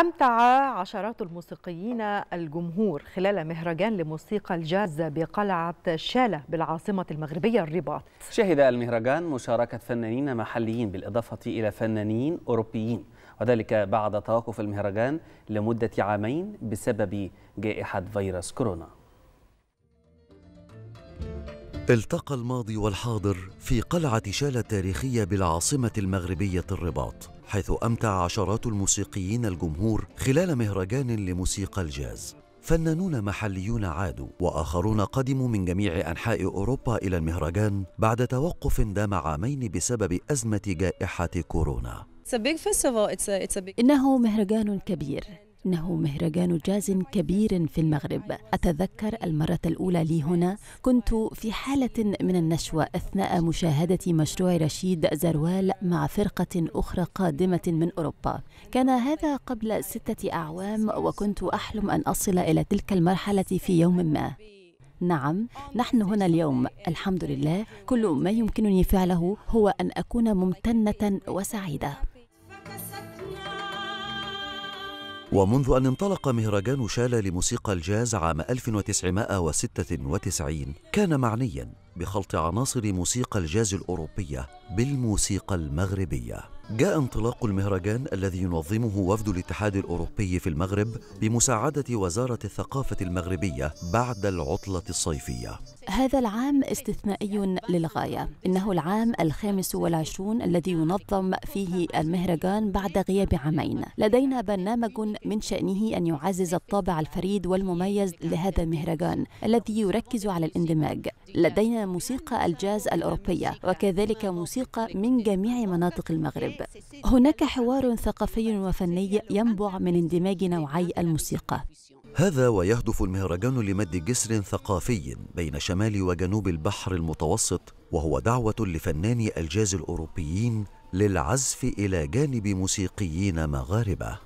أمتع عشرات الموسيقيين الجمهور خلال مهرجان لموسيقى الجاز بقلعة شالة بالعاصمة المغربية الرباط. شهد المهرجان مشاركة فنانين محليين بالإضافة إلى فنانين أوروبيين. وذلك بعد توقف المهرجان لمدة عامين بسبب جائحة فيروس كورونا. التقى الماضي والحاضر في قلعة شالة التاريخية بالعاصمة المغربية الرباط حيث أمتع عشرات الموسيقيين الجمهور خلال مهرجان لموسيقى الجاز. فنانون محليون عادوا وآخرون قدموا من جميع أنحاء أوروبا إلى المهرجان بعد توقف دام عامين بسبب أزمة جائحة كورونا. إنه مهرجان كبير. إنه مهرجان جاز كبير في المغرب. أتذكر المرة الأولى لي هنا كنت في حالة من النشوة أثناء مشاهدة مشروع رشيد زروال مع فرقة أخرى قادمة من أوروبا. كان هذا قبل ستة أعوام وكنت أحلم أن أصل إلى تلك المرحلة في يوم ما. نعم نحن هنا اليوم. الحمد لله. كل ما يمكنني فعله هو أن أكون ممتنة وسعيدة. ومنذ أن انطلق مهرجان شالة لموسيقى الجاز عام 1996 كان معنيا بخلط عناصر موسيقى الجاز الأوروبية بالموسيقى المغربية. جاء انطلاق المهرجان الذي ينظمه وفد الاتحاد الأوروبي في المغرب بمساعدة وزارة الثقافة المغربية بعد العطلة الصيفية. هذا العام استثنائي للغاية. إنه العام الخامس والعشرون الذي ينظم فيه المهرجان بعد غياب عامين. لدينا برنامج من شأنه أن يعزز الطابع الفريد والمميز لهذا المهرجان الذي يركز على الاندماج. لدينا موسيقى الجاز الأوروبية وكذلك موسيقى من جميع مناطق المغرب. هناك حوار ثقافي وفني ينبع من اندماج نوعي الموسيقى. هذا ويهدف المهرجان لمد جسر ثقافي بين شمال وجنوب البحر المتوسط وهو دعوة لفناني الجاز الأوروبيين للعزف إلى جانب موسيقيين مغاربة.